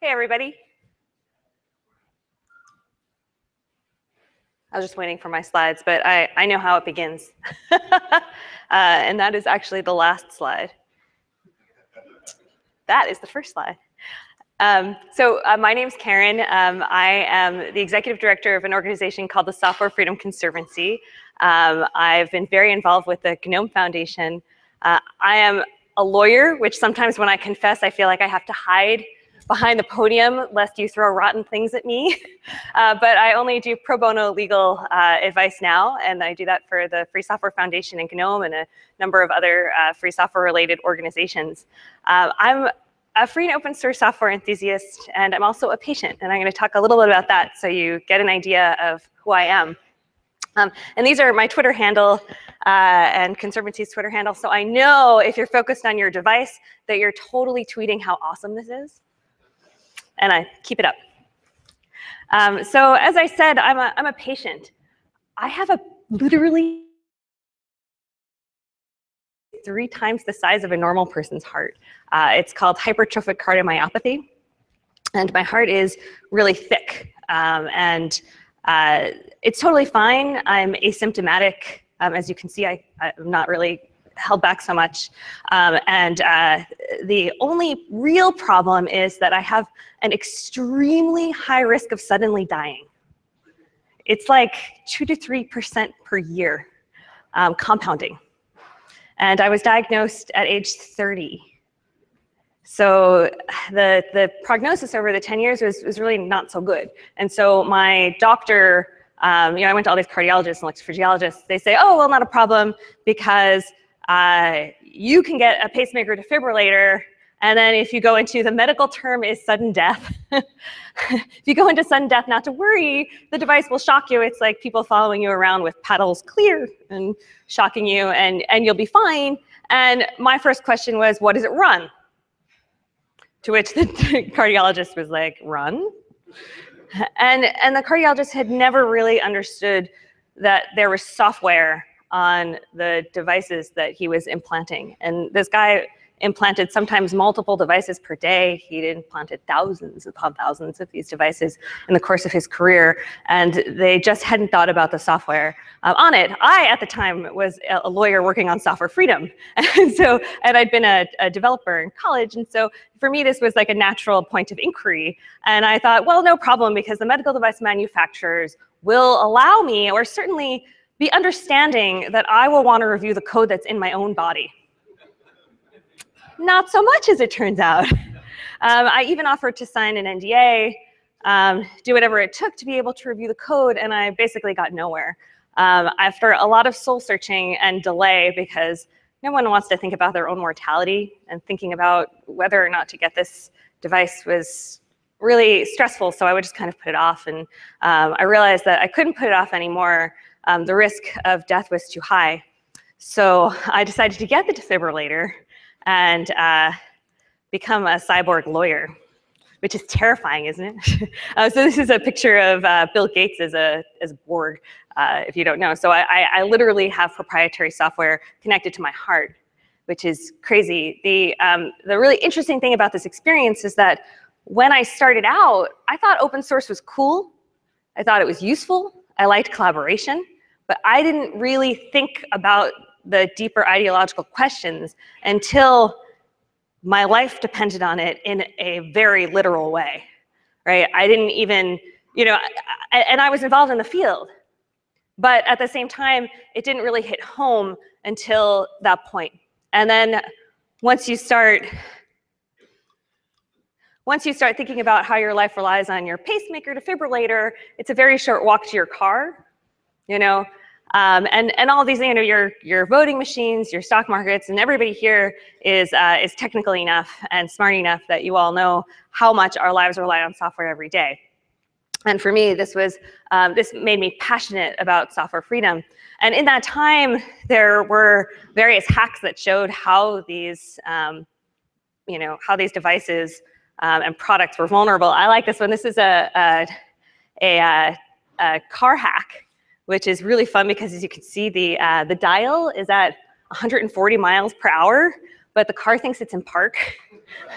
Hey, everybody. I was just waiting for my slides, but I, I know how it begins. uh, and that is actually the last slide. That is the first slide. Um, so uh, my name is Karen. Um, I am the executive director of an organization called the Software Freedom Conservancy. Um, I've been very involved with the GNOME Foundation. Uh, I am a lawyer, which sometimes when I confess, I feel like I have to hide behind the podium lest you throw rotten things at me. Uh, but I only do pro bono legal uh, advice now, and I do that for the Free Software Foundation and GNOME and a number of other uh, free software related organizations. Uh, I'm a free and open source software enthusiast, and I'm also a patient, and I'm going to talk a little bit about that so you get an idea of who I am. Um, and these are my Twitter handle uh, and Conservancy's Twitter handle. So I know if you're focused on your device that you're totally tweeting how awesome this is and I keep it up. Um, so as I said, I'm a, I'm a patient. I have a literally three times the size of a normal person's heart. Uh, it's called hypertrophic cardiomyopathy. And my heart is really thick. Um, and uh, it's totally fine. I'm asymptomatic. Um, as you can see, I, I'm not really held back so much. Um, and uh, the only real problem is that I have an extremely high risk of suddenly dying. It's like two to 3% per year, um, compounding. And I was diagnosed at age 30. So the, the prognosis over the 10 years was, was really not so good. And so my doctor, um, you know, I went to all these cardiologists and electrophysiologists. They say, oh, well, not a problem because uh, you can get a pacemaker defibrillator, and then if you go into the medical term is sudden death. if you go into sudden death, not to worry, the device will shock you. It's like people following you around with paddles clear and shocking you, and, and you'll be fine. And my first question was, what does it run? To which the cardiologist was like, run? And, and the cardiologist had never really understood that there was software on the devices that he was implanting. And this guy implanted sometimes multiple devices per day. He implanted thousands upon thousands of these devices in the course of his career, and they just hadn't thought about the software uh, on it. I, at the time, was a lawyer working on software freedom, and so and I'd been a, a developer in college, and so for me this was like a natural point of inquiry. And I thought, well, no problem, because the medical device manufacturers will allow me, or certainly be understanding that I will want to review the code that's in my own body. Not so much as it turns out. Um, I even offered to sign an NDA, um, do whatever it took to be able to review the code, and I basically got nowhere. Um, after a lot of soul searching and delay, because no one wants to think about their own mortality, and thinking about whether or not to get this device was really stressful, so I would just kind of put it off. And um, I realized that I couldn't put it off anymore um, the risk of death was too high. So I decided to get the defibrillator and uh, become a cyborg lawyer, which is terrifying, isn't it? uh, so this is a picture of uh, Bill Gates as a as Borg, uh, if you don't know. So I, I, literally have proprietary software connected to my heart, which is crazy. The um, the really interesting thing about this experience is that when I started out, I thought open source was cool. I thought it was useful. I liked collaboration. But I didn't really think about the deeper ideological questions until my life depended on it in a very literal way, right? I didn't even, you know, and I was involved in the field. But at the same time, it didn't really hit home until that point. And then once you start once you start thinking about how your life relies on your pacemaker defibrillator, it's a very short walk to your car. You know, um, and, and all these, you know, your, your voting machines, your stock markets, and everybody here is, uh, is technical enough and smart enough that you all know how much our lives rely on software every day. And for me, this was, um, this made me passionate about software freedom. And in that time, there were various hacks that showed how these, um, you know, how these devices um, and products were vulnerable. I like this one. This is a, a, a, uh, a car hack which is really fun because as you can see, the, uh, the dial is at 140 miles per hour, but the car thinks it's in park.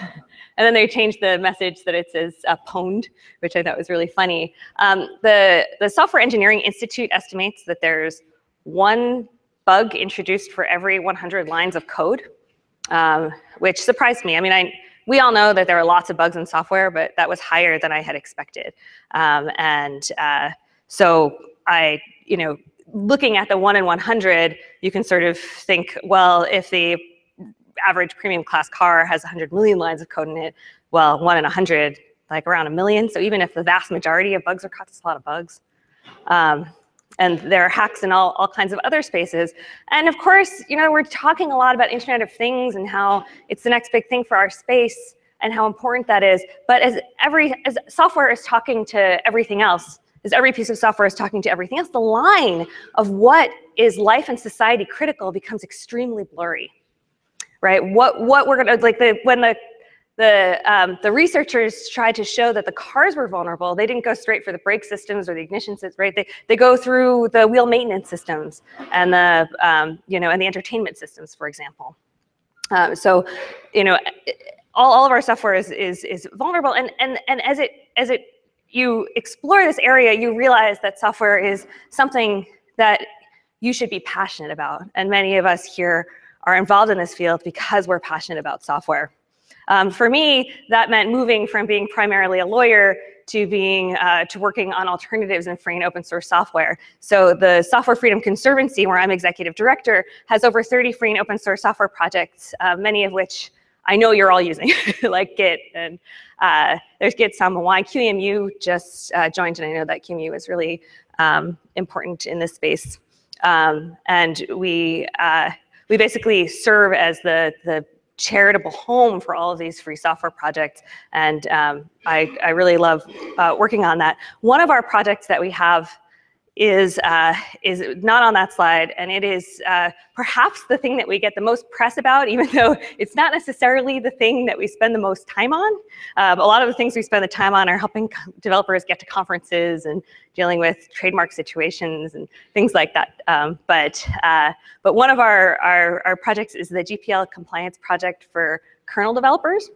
and then they changed the message that it says uh, pwned, which I thought was really funny. Um, the, the Software Engineering Institute estimates that there's one bug introduced for every 100 lines of code, um, which surprised me. I mean, I, we all know that there are lots of bugs in software, but that was higher than I had expected. Um, and uh, so I, you know, looking at the one in 100, you can sort of think, well, if the average premium class car has 100 million lines of code in it, well, one in 100, like around a million. So even if the vast majority of bugs are caught, it's a lot of bugs. Um, and there are hacks in all, all kinds of other spaces. And of course, you know, we're talking a lot about Internet of Things and how it's the next big thing for our space and how important that is. But as every as software is talking to everything else, as every piece of software is talking to everything else, the line of what is life and society critical becomes extremely blurry right? What what we're gonna like the when the the um, the researchers tried to show that the cars were vulnerable. They didn't go straight for the brake systems or the ignition systems, right? They they go through the wheel maintenance systems and the um, you know and the entertainment systems, for example. Um, so, you know, all, all of our software is is is vulnerable, and and and as it as it you explore this area, you realize that software is something that you should be passionate about, and many of us here are involved in this field because we're passionate about software. Um, for me, that meant moving from being primarily a lawyer to being uh, to working on alternatives and free and open source software. So the Software Freedom Conservancy, where I'm executive director, has over 30 free and open source software projects, uh, many of which I know you're all using, like Git and uh, there's Git Samba QEMU just uh, joined, and I know that QEMU is really um, important in this space. Um, and we uh, we basically serve as the, the charitable home for all of these free software projects. And um, I, I really love uh, working on that. One of our projects that we have is uh, is not on that slide, and it is uh, perhaps the thing that we get the most press about, even though it's not necessarily the thing that we spend the most time on. Um, a lot of the things we spend the time on are helping developers get to conferences and dealing with trademark situations and things like that. Um, but uh, but one of our, our, our projects is the GPL compliance project for kernel developers.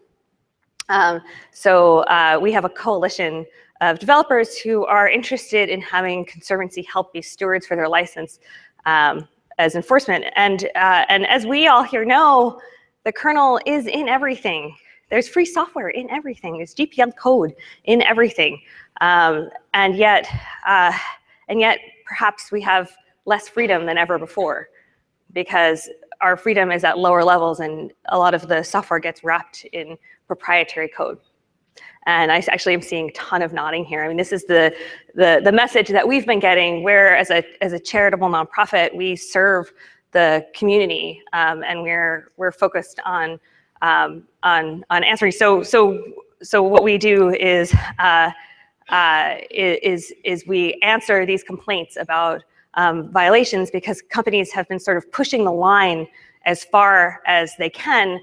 Um, so uh, we have a coalition of developers who are interested in having Conservancy help be stewards for their license um, as enforcement. And, uh, and as we all here know, the kernel is in everything. There's free software in everything. There's GPL code in everything. Um, and yet, uh, and yet perhaps we have less freedom than ever before because our freedom is at lower levels and a lot of the software gets wrapped in proprietary code. And I actually am seeing a ton of nodding here. I mean, this is the, the, the message that we've been getting where as a, as a charitable nonprofit, we serve the community um, and we're, we're focused on, um, on, on answering. So, so, so what we do is, uh, uh, is, is we answer these complaints about um, violations because companies have been sort of pushing the line as far as they can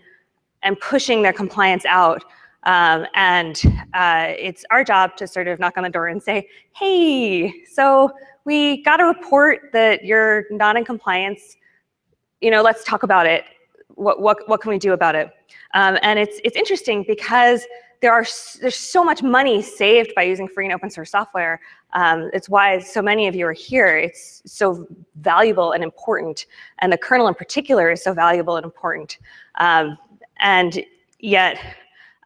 and pushing their compliance out um, and uh, it's our job to sort of knock on the door and say, hey, so we got a report that you're not in compliance. You know, let's talk about it. What, what, what can we do about it? Um, and it's, it's interesting because there are there's so much money saved by using free and open source software. Um, it's why so many of you are here. It's so valuable and important, and the kernel in particular is so valuable and important. Um, and yet,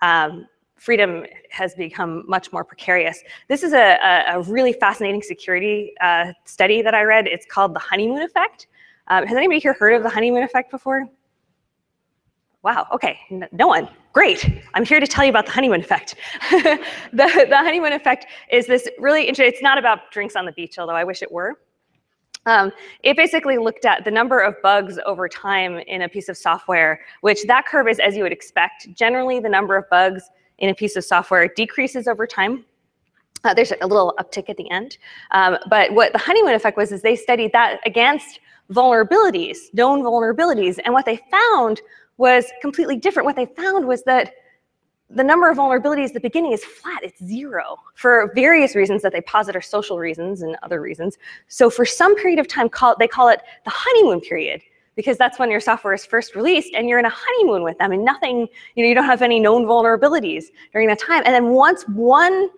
um, freedom has become much more precarious. This is a, a, a really fascinating security uh, study that I read. It's called the honeymoon effect. Um, has anybody here heard of the honeymoon effect before? Wow, okay, no one. Great, I'm here to tell you about the honeymoon effect. the, the honeymoon effect is this really interesting, it's not about drinks on the beach, although I wish it were. Um, it basically looked at the number of bugs over time in a piece of software, which that curve is as you would expect. Generally, the number of bugs in a piece of software decreases over time. Uh, there's a little uptick at the end. Um, but what the honeymoon effect was is they studied that against vulnerabilities, known vulnerabilities. And what they found was completely different. What they found was that the number of vulnerabilities at the beginning is flat, it's zero, for various reasons that they posit are social reasons and other reasons. So for some period of time, call, they call it the honeymoon period. because that's when your software is first released and you're in a honeymoon with them and nothing, you know, you don't have any known vulnerabilities during that time. And then once one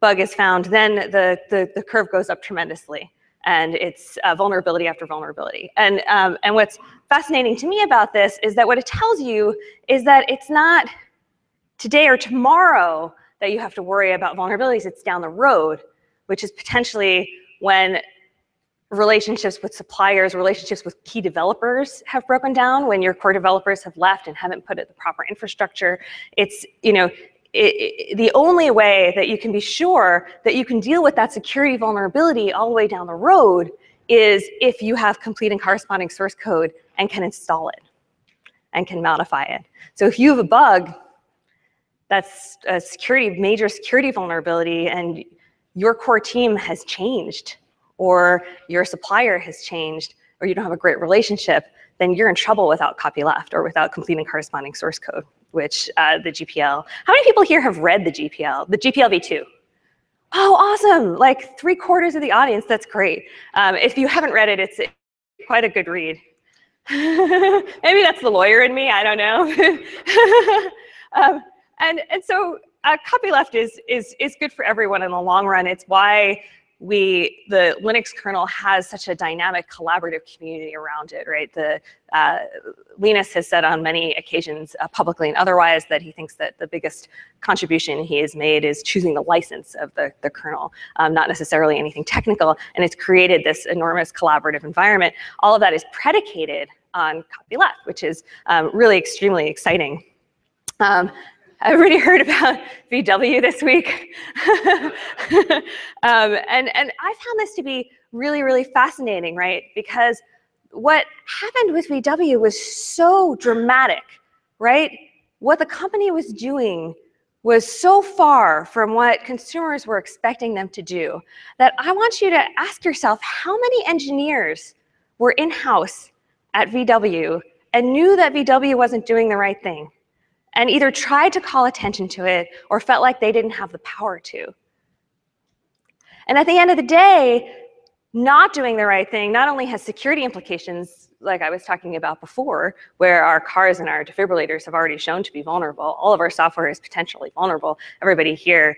bug is found, then the, the, the curve goes up tremendously and it's uh, vulnerability after vulnerability. And, um, and what's fascinating to me about this is that what it tells you is that it's not today or tomorrow that you have to worry about vulnerabilities, it's down the road, which is potentially when relationships with suppliers, relationships with key developers have broken down, when your core developers have left and haven't put in the proper infrastructure. It's, you know, it, it, the only way that you can be sure that you can deal with that security vulnerability all the way down the road is if you have complete and corresponding source code and can install it and can modify it. So if you have a bug that's a security, major security vulnerability and your core team has changed or your supplier has changed or you don't have a great relationship, then you're in trouble without copyleft or without completing corresponding source code, which uh, the GPL. How many people here have read the GPL, the GPL v2? Oh, awesome. Like three quarters of the audience, that's great. Um, if you haven't read it, it's quite a good read. Maybe that's the lawyer in me, I don't know. um, and, and so uh, copyleft is, is, is good for everyone in the long run. It's why we the Linux kernel has such a dynamic collaborative community around it, right? The uh, Linus has said on many occasions, uh, publicly and otherwise, that he thinks that the biggest contribution he has made is choosing the license of the, the kernel, um, not necessarily anything technical, and it's created this enormous collaborative environment. All of that is predicated on copyleft, which is um, really extremely exciting. Um, Everybody heard about VW this week? um, and, and I found this to be really, really fascinating, right? Because what happened with VW was so dramatic, right? What the company was doing was so far from what consumers were expecting them to do that I want you to ask yourself how many engineers were in-house at VW and knew that VW wasn't doing the right thing? And either tried to call attention to it or felt like they didn't have the power to. And at the end of the day, not doing the right thing not only has security implications, like I was talking about before, where our cars and our defibrillators have already shown to be vulnerable. All of our software is potentially vulnerable. Everybody here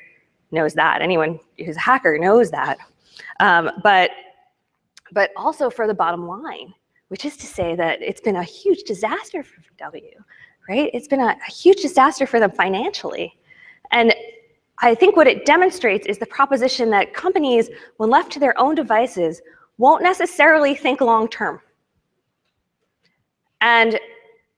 knows that. Anyone who's a hacker knows that. Um, but, but also for the bottom line, which is to say that it's been a huge disaster for VW right? It's been a, a huge disaster for them financially. And I think what it demonstrates is the proposition that companies, when left to their own devices, won't necessarily think long term. And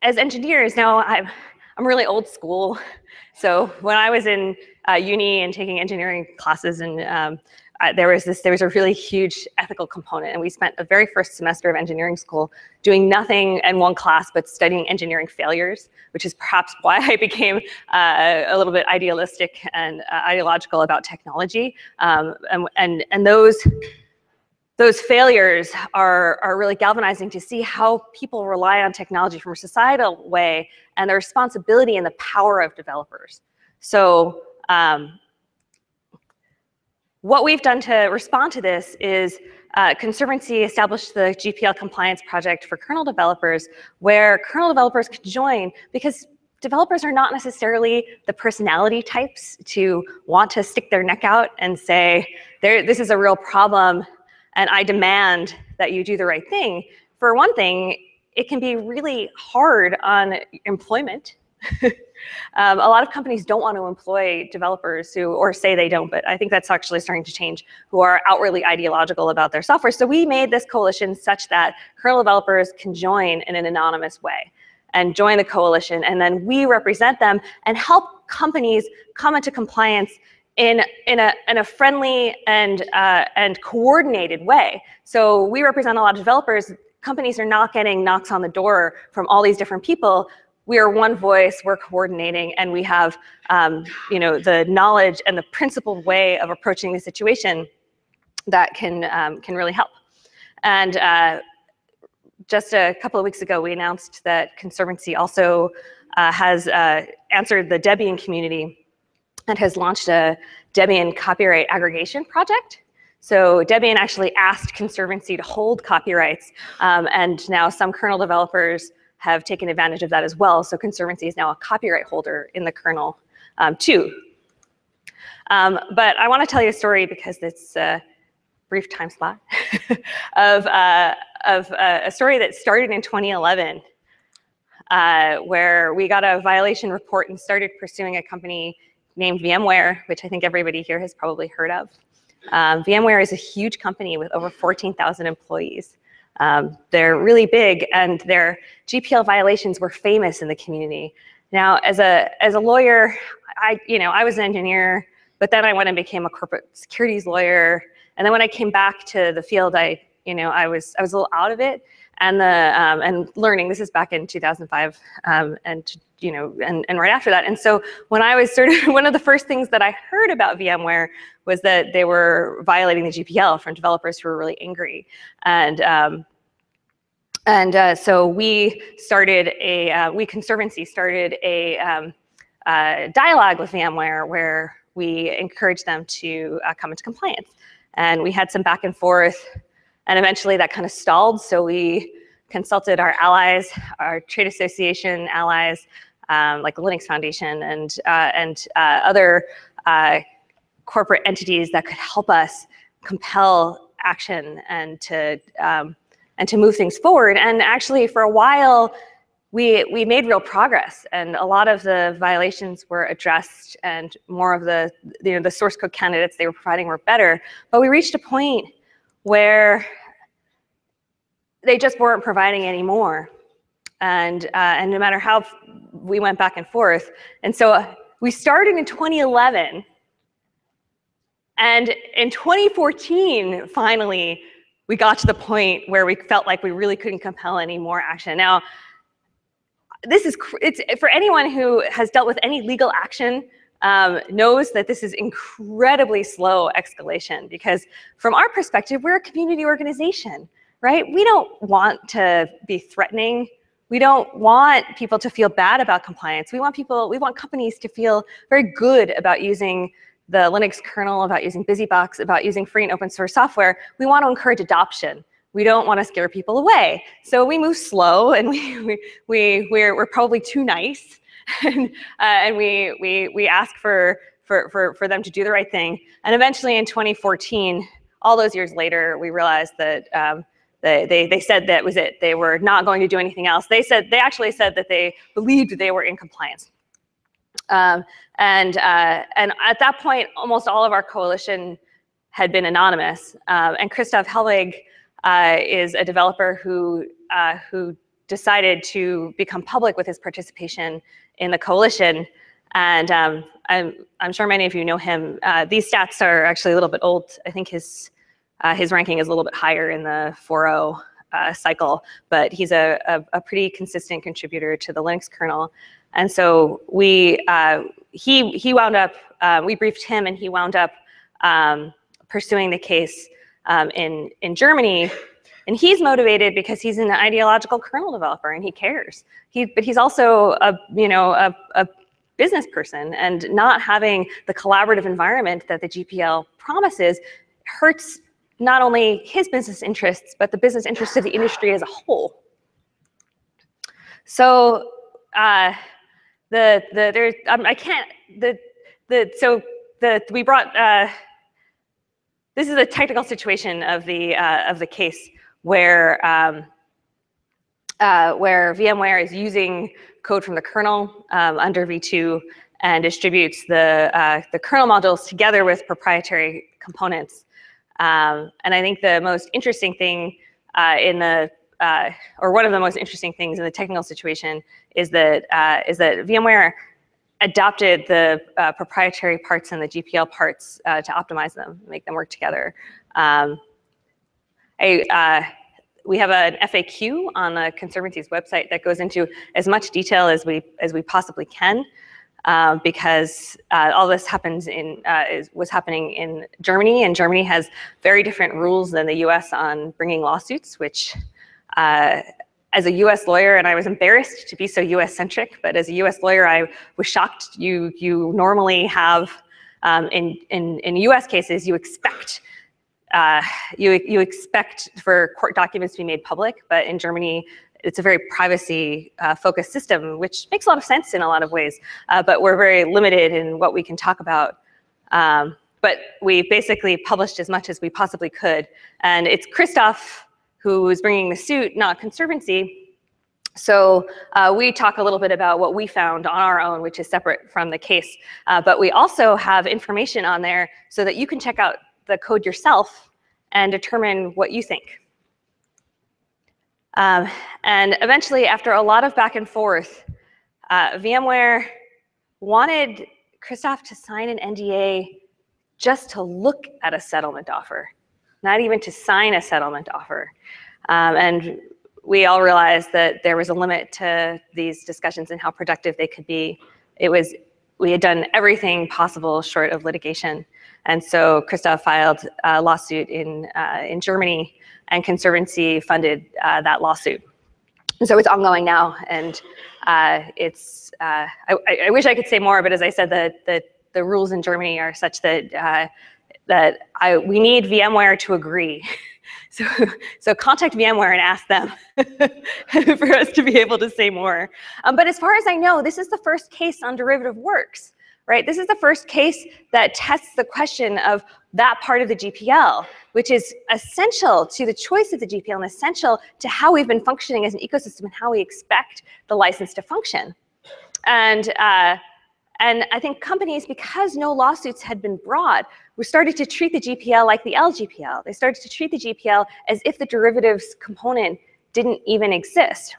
as engineers, now I'm, I'm really old school. So when I was in uh, uni and taking engineering classes and um, uh, there was this, there was a really huge ethical component, and we spent the very first semester of engineering school doing nothing in one class but studying engineering failures, which is perhaps why I became uh, a little bit idealistic and uh, ideological about technology. Um, and, and, and those, those failures are, are really galvanizing to see how people rely on technology from a societal way and the responsibility and the power of developers. So um, what we've done to respond to this is uh, Conservancy established the GPL compliance project for kernel developers where kernel developers could join because developers are not necessarily the personality types to want to stick their neck out and say, this is a real problem and I demand that you do the right thing. For one thing, it can be really hard on employment um, a lot of companies don't want to employ developers who, or say they don't, but I think that's actually starting to change, who are outwardly ideological about their software. So we made this coalition such that kernel developers can join in an anonymous way and join the coalition. And then we represent them and help companies come into compliance in, in, a, in a friendly and, uh, and coordinated way. So we represent a lot of developers. Companies are not getting knocks on the door from all these different people we are one voice, we're coordinating, and we have um, you know, the knowledge and the principled way of approaching the situation that can, um, can really help. And uh, just a couple of weeks ago, we announced that Conservancy also uh, has uh, answered the Debian community and has launched a Debian copyright aggregation project. So Debian actually asked Conservancy to hold copyrights, um, and now some kernel developers have taken advantage of that as well. So Conservancy is now a copyright holder in the kernel um, too. Um, but I want to tell you a story because it's a brief time slot of, uh, of uh, a story that started in 2011 uh, where we got a violation report and started pursuing a company named VMware, which I think everybody here has probably heard of. Um, VMware is a huge company with over 14,000 employees. Um, they're really big and their GPL violations were famous in the community. Now, as a, as a lawyer, I, you know, I was an engineer, but then I went and became a corporate securities lawyer. And then when I came back to the field, I, you know, I was, I was a little out of it and the um, and learning. This is back in 2005, um, and you know, and and right after that. And so when I was sort of one of the first things that I heard about VMware was that they were violating the GPL from developers who were really angry, and um, and uh, so we started a uh, we conservancy started a um, uh, dialogue with VMware where we encouraged them to uh, come into compliance, and we had some back and forth and eventually that kind of stalled. So we consulted our allies, our trade association allies, um, like the Linux Foundation and, uh, and uh, other uh, corporate entities that could help us compel action and to, um, and to move things forward. And actually for a while, we, we made real progress and a lot of the violations were addressed and more of the, you know, the source code candidates they were providing were better. But we reached a point where they just weren't providing any more. And, uh, and no matter how we went back and forth. And so uh, we started in 2011. And in 2014, finally, we got to the point where we felt like we really couldn't compel any more action. Now, this is it's for anyone who has dealt with any legal action um, knows that this is incredibly slow escalation because from our perspective, we're a community organization, right? We don't want to be threatening. We don't want people to feel bad about compliance. We want people, we want companies to feel very good about using the Linux kernel, about using BusyBox, about using free and open source software. We want to encourage adoption. We don't want to scare people away. So we move slow and we, we, we, we're, we're probably too nice and, uh, and we, we, we ask for, for, for, for them to do the right thing. And eventually in 2014, all those years later, we realized that um, they, they, they said that was it. They were not going to do anything else. They said they actually said that they believed they were in compliance. Um, and, uh, and at that point, almost all of our coalition had been anonymous. Um, and Christoph Hellwig uh, is a developer who, uh, who decided to become public with his participation in the coalition. And um, I'm, I'm sure many of you know him. Uh, these stats are actually a little bit old. I think his, uh, his ranking is a little bit higher in the 4.0 uh, cycle, but he's a, a, a, pretty consistent contributor to the Linux kernel. And so we, uh, he, he wound up, uh, we briefed him and he wound up um, pursuing the case um, in, in Germany and he's motivated because he's an ideological kernel developer and he cares. He, but he's also a, you know, a, a business person and not having the collaborative environment that the GPL promises hurts not only his business interests, but the business interests of the industry as a whole. So uh, the, the, there's, um, I can't, the, the, so the, we brought, uh, this is a technical situation of the, uh, of the case where, um, uh, where VMware is using code from the kernel um, under V2 and distributes the, uh, the kernel modules together with proprietary components. Um, and I think the most interesting thing uh, in the, uh, or one of the most interesting things in the technical situation is that, uh, is that VMware adopted the uh, proprietary parts and the GPL parts uh, to optimize them, make them work together. Um, I, uh, we have an FAQ on the Conservancy's website that goes into as much detail as we as we possibly can, uh, because uh, all this happens in uh, is, was happening in Germany, and Germany has very different rules than the U.S. on bringing lawsuits. Which, uh, as a U.S. lawyer, and I was embarrassed to be so U.S. centric, but as a U.S. lawyer, I was shocked. You you normally have um, in in in U.S. cases, you expect uh, you, you expect for court documents to be made public, but in Germany, it's a very privacy uh, focused system, which makes a lot of sense in a lot of ways. Uh, but we're very limited in what we can talk about. Um, but we basically published as much as we possibly could. And it's Christoph who is bringing the suit, not Conservancy. So uh, we talk a little bit about what we found on our own, which is separate from the case. Uh, but we also have information on there so that you can check out the code yourself and determine what you think. Um, and eventually, after a lot of back and forth, uh, VMware wanted Christoph to sign an NDA just to look at a settlement offer, not even to sign a settlement offer. Um, and we all realized that there was a limit to these discussions and how productive they could be. It was we had done everything possible short of litigation. And so Christoph filed a lawsuit in, uh, in Germany and Conservancy funded uh, that lawsuit. And so it's ongoing now, and uh, it's. Uh, I, I, wish I could say more, but as I said, the the, the rules in Germany are such that uh, that I we need VMware to agree. So, so contact VMware and ask them for us to be able to say more. Um, but as far as I know, this is the first case on derivative works right? This is the first case that tests the question of that part of the GPL, which is essential to the choice of the GPL and essential to how we've been functioning as an ecosystem and how we expect the license to function. And, uh, and I think companies, because no lawsuits had been brought, we started to treat the GPL like the LGPL. They started to treat the GPL as if the derivatives component didn't even exist.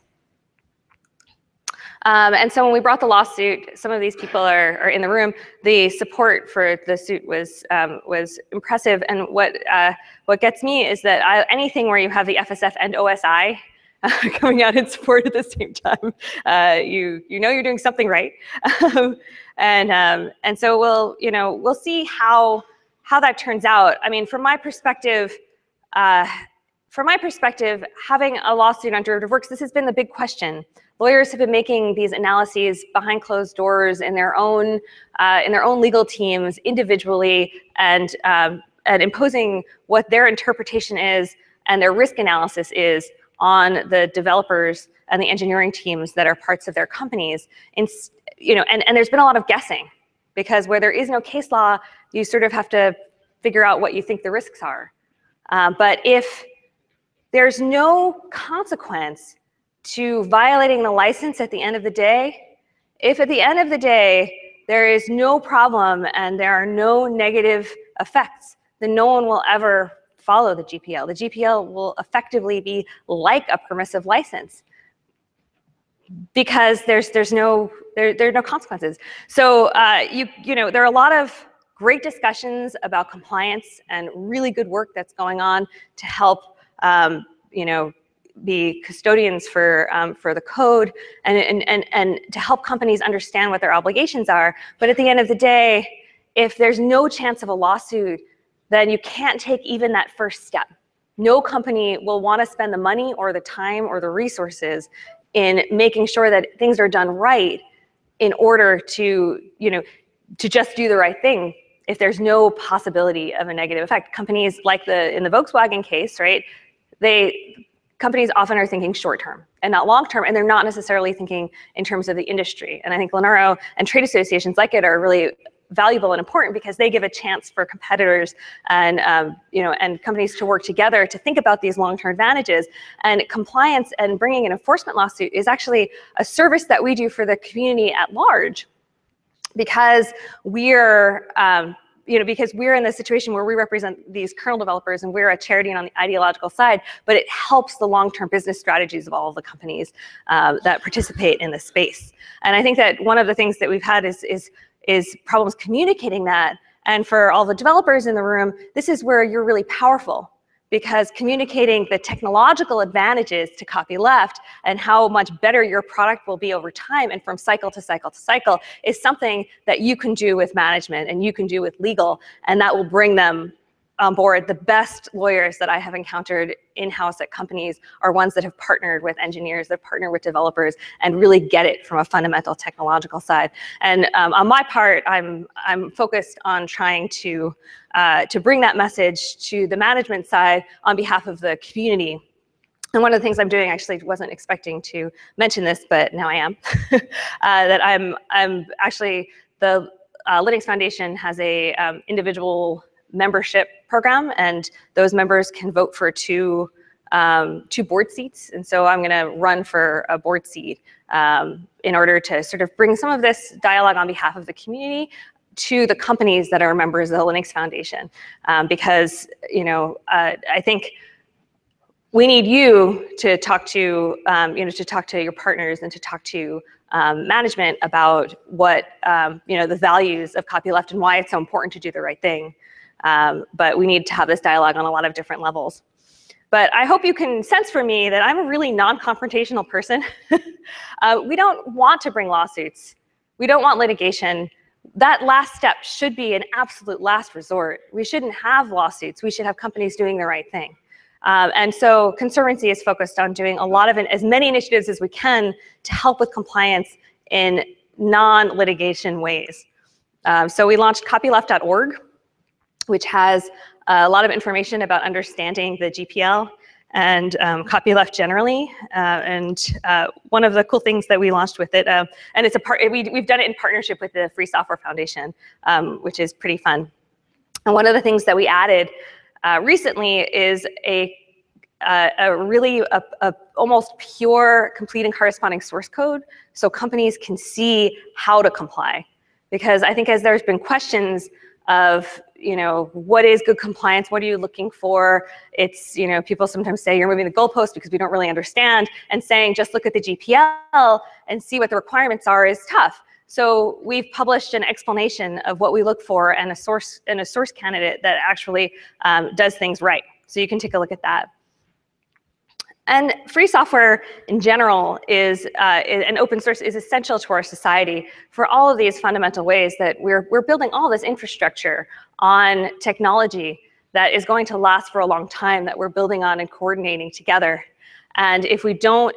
Um, and so when we brought the lawsuit, some of these people are, are in the room. The support for the suit was um, was impressive. And what uh, what gets me is that I, anything where you have the FSF and OSI coming out in support at the same time, uh, you you know you're doing something right. and um, and so we'll you know we'll see how how that turns out. I mean, from my perspective. Uh, from my perspective, having a lawsuit on derivative works, this has been the big question lawyers have been making these analyses behind closed doors in their own uh, in their own legal teams individually and um, and imposing what their interpretation is and their risk analysis is on the developers and the engineering teams that are parts of their companies. And, you know, and, and there's been a lot of guessing because where there is no case law, you sort of have to figure out what you think the risks are. Uh, but if there's no consequence to violating the license at the end of the day, if at the end of the day there is no problem and there are no negative effects, then no one will ever follow the GPL. The GPL will effectively be like a permissive license because there's there's no there, there are no consequences. So uh, you you know there are a lot of great discussions about compliance and really good work that's going on to help um, you know be custodians for um, for the code and, and and and to help companies understand what their obligations are. But at the end of the day, if there's no chance of a lawsuit, then you can't take even that first step. No company will want to spend the money or the time or the resources in making sure that things are done right in order to you know to just do the right thing if there's no possibility of a negative effect companies like the in the volkswagen case right they companies often are thinking short term and not long term, and they're not necessarily thinking in terms of the industry. And I think Linaro and trade associations like it are really valuable and important because they give a chance for competitors and um, you know and companies to work together to think about these long-term advantages and compliance and bringing an enforcement lawsuit is actually a service that we do for the community at large because we're um, you know, because we're in the situation where we represent these kernel developers and we're a charity and on the ideological side, but it helps the long-term business strategies of all of the companies uh, that participate in the space. And I think that one of the things that we've had is, is, is problems communicating that. And for all the developers in the room, this is where you're really powerful because communicating the technological advantages to copyleft and how much better your product will be over time and from cycle to cycle to cycle is something that you can do with management and you can do with legal and that will bring them on board, the best lawyers that I have encountered in-house at companies are ones that have partnered with engineers, that partner with developers, and really get it from a fundamental technological side. And um, on my part, I'm I'm focused on trying to uh, to bring that message to the management side on behalf of the community. And one of the things I'm doing, actually wasn't expecting to mention this, but now I am, uh, that I'm I'm actually the uh, Linux Foundation has a um, individual membership program, and those members can vote for two um, two board seats. And so I'm going to run for a board seat um, in order to sort of bring some of this dialogue on behalf of the community to the companies that are members of the Linux Foundation, um, because you know uh, I think we need you to talk to um, you know to talk to your partners and to talk to um, management about what um, you know the values of copyleft and why it's so important to do the right thing. Um, but we need to have this dialogue on a lot of different levels. But I hope you can sense for me that I'm a really non-confrontational person. uh, we don't want to bring lawsuits. We don't want litigation. That last step should be an absolute last resort. We shouldn't have lawsuits. We should have companies doing the right thing. Um, and so Conservancy is focused on doing a lot of as many initiatives as we can to help with compliance in non-litigation ways. Um, so we launched copyleft.org, which has a lot of information about understanding the GPL and um, copyleft generally. Uh, and uh, one of the cool things that we launched with it, uh, and it's a part, we, have done it in partnership with the Free Software Foundation, um, which is pretty fun. And one of the things that we added uh, recently is a uh, a really a, a, almost pure complete and corresponding source code so companies can see how to comply because i think as there's been questions of you know what is good compliance? What are you looking for? It's you know people sometimes say you're moving the goalpost because we don't really understand and saying just look at the gpl and see what the requirements are is tough. So we've published an explanation of what we look for and a source and a source candidate that actually um, does things right. So you can take a look at that and free software in general is, uh, and open source is essential to our society for all of these fundamental ways that we're, we're building all this infrastructure on technology that is going to last for a long time that we're building on and coordinating together. And if we don't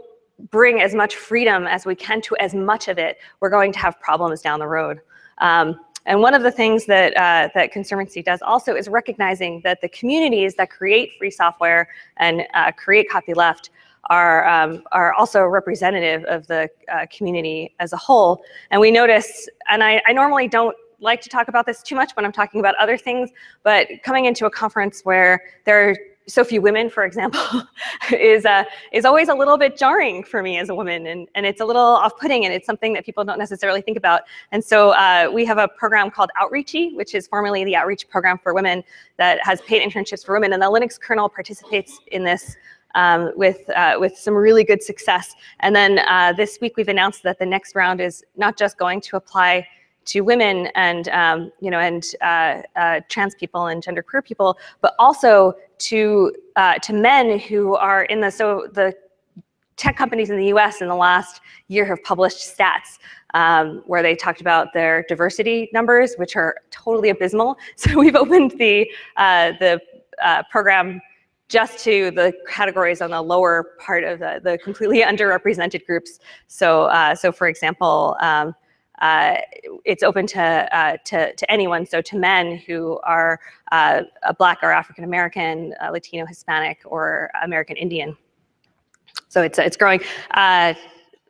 bring as much freedom as we can to as much of it, we're going to have problems down the road. Um, and one of the things that, uh, that Conservancy does also is recognizing that the communities that create free software and uh, create copyleft are, um, are also representative of the uh, community as a whole. And we notice, and I, I normally don't like to talk about this too much when I'm talking about other things, but coming into a conference where there are so few women, for example, is uh, is always a little bit jarring for me as a woman, and and it's a little off-putting, and it's something that people don't necessarily think about. And so uh, we have a program called Outreachy, which is formerly the Outreach Program for Women that has paid internships for women, and the Linux kernel participates in this. Um, with uh, with some really good success, and then uh, this week we've announced that the next round is not just going to apply to women and um, you know and uh, uh, trans people and genderqueer people, but also to uh, to men who are in the so the tech companies in the U.S. in the last year have published stats um, where they talked about their diversity numbers, which are totally abysmal. So we've opened the uh, the uh, program just to the categories on the lower part of the, the completely underrepresented groups. So, uh, so for example, um, uh, it's open to, uh, to, to, anyone, so to men who are uh, Black or African American, uh, Latino, Hispanic, or American Indian. So it's, it's growing. Uh,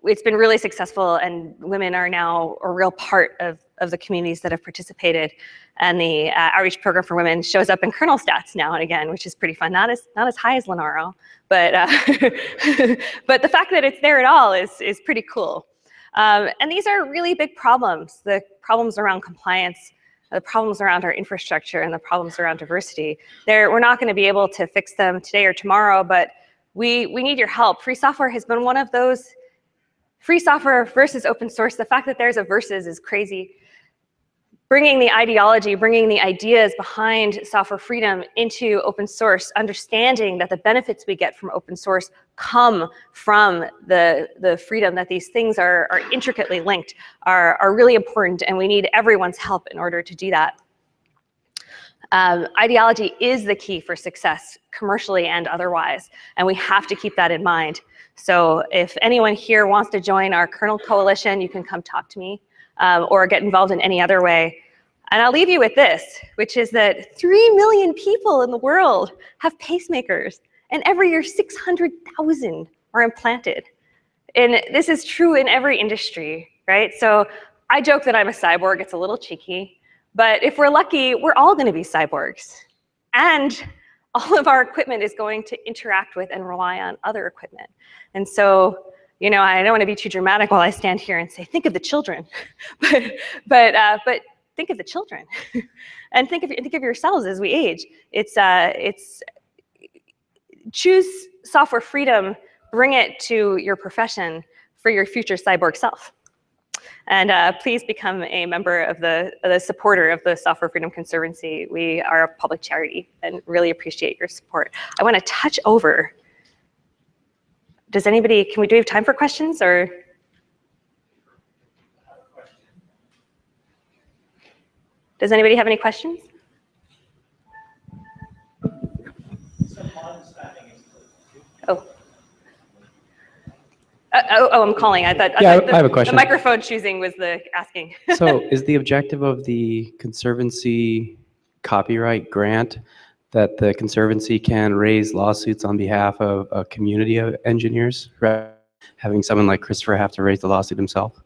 it's been really successful, and women are now a real part of, of the communities that have participated. And the uh, outreach program for women shows up in kernel stats now and again, which is pretty fun. Not as not as high as Linaro, but but the fact that it's there at all is is pretty cool. Um, and these are really big problems, the problems around compliance, the problems around our infrastructure, and the problems around diversity. They're, we're not going to be able to fix them today or tomorrow, but we, we need your help. Free software has been one of those, free software versus open source. The fact that there's a versus is crazy bringing the ideology, bringing the ideas behind software freedom into open source, understanding that the benefits we get from open source come from the, the freedom that these things are, are intricately linked are, are really important and we need everyone's help in order to do that. Um, ideology is the key for success commercially and otherwise, and we have to keep that in mind. So if anyone here wants to join our kernel coalition, you can come talk to me um, or get involved in any other way. And I'll leave you with this, which is that 3 million people in the world have pacemakers, and every year 600,000 are implanted. And this is true in every industry, right? So I joke that I'm a cyborg, it's a little cheeky, but if we're lucky, we're all gonna be cyborgs. And all of our equipment is going to interact with and rely on other equipment. And so, you know, I don't want to be too dramatic while I stand here and say, think of the children, but, but, uh, but think of the children and think of, think of yourselves as we age. It's, uh, it's choose software freedom, bring it to your profession for your future cyborg self. And uh, please become a member of the, the supporter of the Software Freedom Conservancy. We are a public charity and really appreciate your support. I want to touch over. Does anybody, can we, do we have time for questions or? Does anybody have any questions? Oh. Uh, oh, oh, I'm calling. I thought. Yeah, thought the, I have a question. The microphone choosing was the asking. So is the objective of the Conservancy copyright grant that the Conservancy can raise lawsuits on behalf of a community of engineers, rather than having someone like Christopher have to raise the lawsuit himself?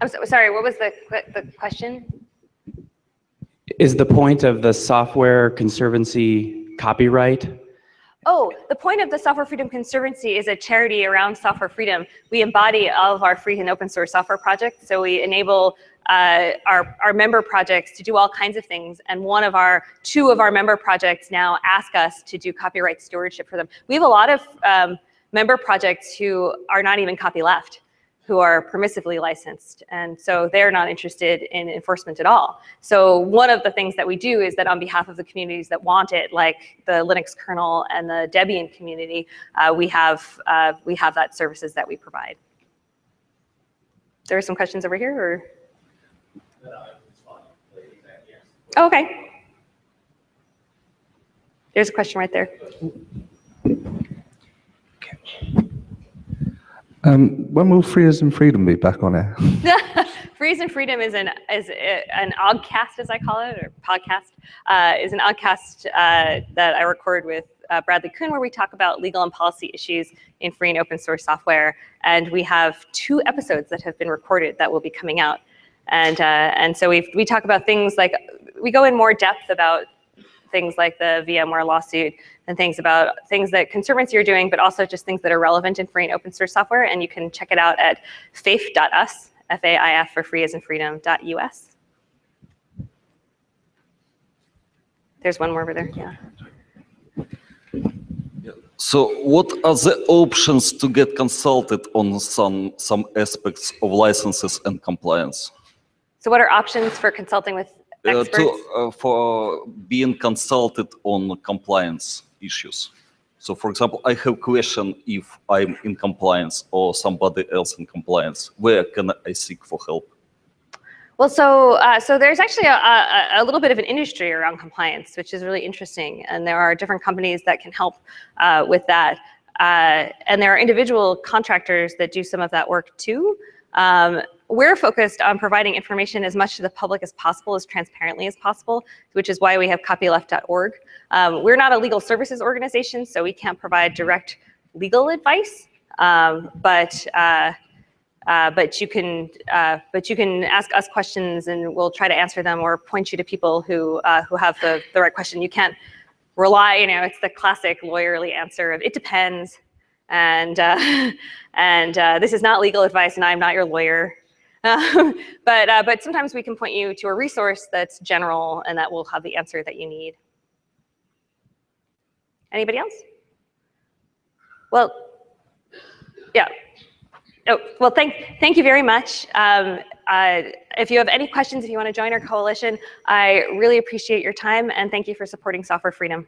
I'm so, sorry. What was the the question? Is the point of the Software Conservancy copyright? Oh, the point of the Software Freedom Conservancy is a charity around software freedom. We embody all of our free and open source software projects. So we enable uh, our, our member projects to do all kinds of things. And one of our, two of our member projects now ask us to do copyright stewardship for them. We have a lot of um, member projects who are not even copyleft, who are permissively licensed. And so they're not interested in enforcement at all. So one of the things that we do is that on behalf of the communities that want it, like the Linux kernel and the Debian community, uh, we, have, uh, we have that services that we provide. There are some questions over here, or? Oh, okay. There's a question right there. Um, when will Free as in Freedom be back on air? Free as in Freedom is an is an oddcast, as I call it, or podcast, uh, is an oddcast uh, that I record with uh, Bradley Kuhn, where we talk about legal and policy issues in free and open source software. And we have two episodes that have been recorded that will be coming out. And uh, and so we we talk about things like we go in more depth about things like the VMware lawsuit and things about things that Conservancy are doing, but also just things that are relevant in free and open source software. And you can check it out at faif.us, F-A-I-F for free as in freedom, dot US. There's one more over there, yeah. So what are the options to get consulted on some, some aspects of licenses and compliance? So what are options for consulting with? To, uh, for being consulted on compliance issues. So for example, I have a question if I'm in compliance or somebody else in compliance, where can I seek for help? Well, so uh, so there's actually a, a, a little bit of an industry around compliance, which is really interesting, and there are different companies that can help uh, with that, uh, and there are individual contractors that do some of that work too. Um, we're focused on providing information as much to the public as possible, as transparently as possible, which is why we have copyleft.org. Um, we're not a legal services organization, so we can't provide direct legal advice, um, but uh, uh, but you can uh, but you can ask us questions and we'll try to answer them or point you to people who uh, who have the, the right question. You can't rely, you know, it's the classic lawyerly answer of it depends. And uh, and uh, this is not legal advice and I'm not your lawyer. Um, but uh, but sometimes we can point you to a resource that's general and that will have the answer that you need. Anybody else? Well, yeah. Oh, well, thank, thank you very much. Um, uh, if you have any questions, if you want to join our coalition, I really appreciate your time and thank you for supporting software freedom.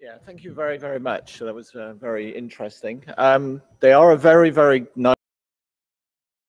Yeah, thank you very, very much. That was uh, very interesting. Um, they are a very, very nice.